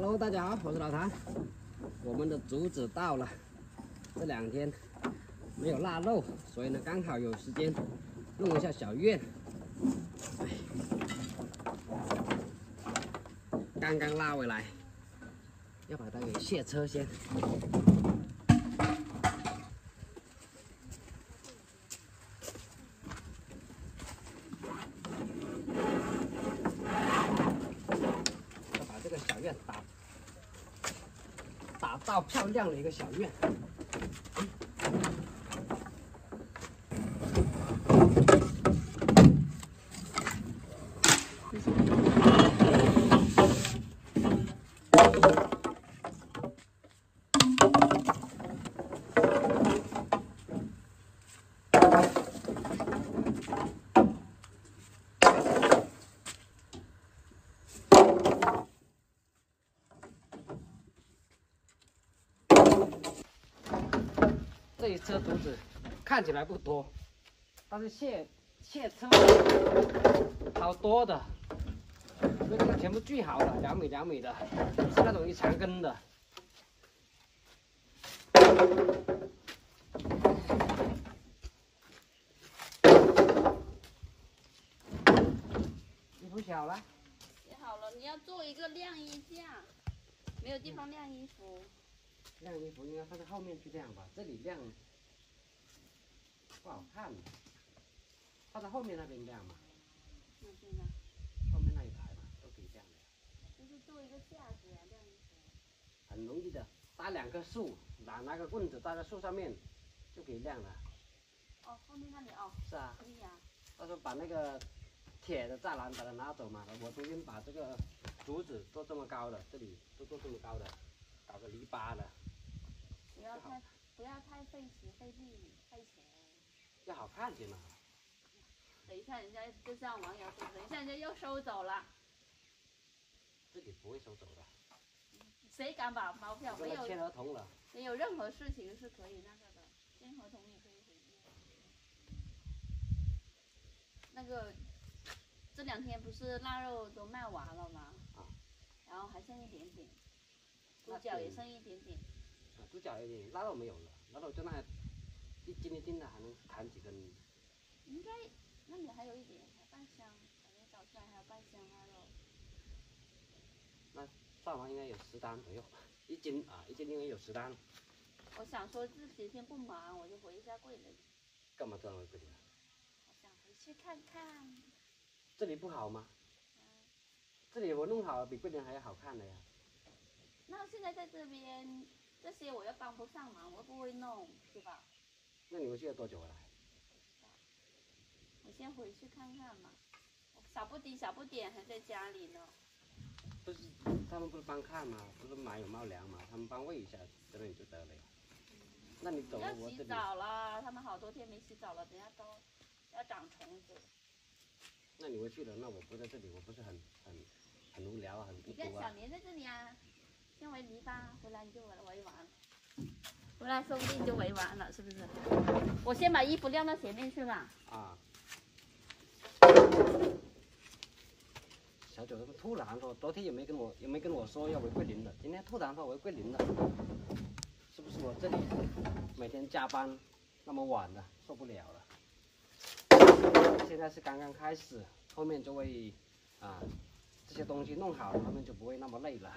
Hello，大家好，我是老谭。我们的竹子到了，这两天没有腊肉，所以呢刚好有时间弄一下小院。刚刚拉回来，要把它给卸车先。要把这个小院打到漂亮的一个小院。这车竹子看起来不多，但是卸卸车好多的，因为这个全部锯好了，两米两米的，是那种一长根的。衣服小了，好了，你要做一个晾衣架，没有地方晾衣服。晾衣服应该放在后面去晾吧，这里晾不好看，放在后面那边晾嘛，那边呢，后面那一排嘛都可以晾的。就是做一个架子啊，晾衣服。很容易的，搭两棵树，拿拿个棍子搭在树上面就可以晾了。哦，后面那里哦，是啊，可以啊。到时候把那个铁的栅栏把它拿走嘛，我重新把这个竹子做这么高的，这里都做这么高的，搞个篱笆的，不要太不要太费时费力费钱。要好看点嘛。等一下人家就像网友说，等一下人家又收走了，这里不会收走的，谁敢把毛票没有签合同了，没有任何事情是可以那个的，签合同也可以。那个这两天不是腊肉都卖完了吗？啊。然后还剩一点点，猪脚也剩一点点。啊猪脚有点，腊肉没有了，腊肉就那一斤一斤的还能砍几根，应该那里。还有一点，还半箱，感觉找出来还有半箱腊肉。算完应该有十单左右，一斤啊一斤应该有十单，我想说这几天不忙，我就回一下桂林，干嘛这样回去？我想回去看看。这里。不好吗？这里。我弄好比桂林还要好看的呀。那现在在这边这些我又帮不上忙，我又不会弄，是吧？那你回去要多久回来？我先回去看看嘛。小不点小不点还在家里呢。不是他们不是帮看吗？不是买有猫粮吗？他们帮喂一下，这边就得了呀。那你走了，我洗澡了，他们好多天没洗澡了，等下都要长虫子。那你回去了，那我不在这里，我不是很很很无聊啊，很孤独啊。小年在这里啊，先回篱笆，回来你就围围完了。回来说不定就围完了，是不是？我先把衣服晾到前面去吧。啊。小九他们突然说，昨天也没跟我也没跟我说要回桂林的，今天突然说回桂林了，是不是我这里每天加班那么晚了，受不了了？现在是刚刚开始，后面就会啊这些东西弄好了，他们就不会那么累了。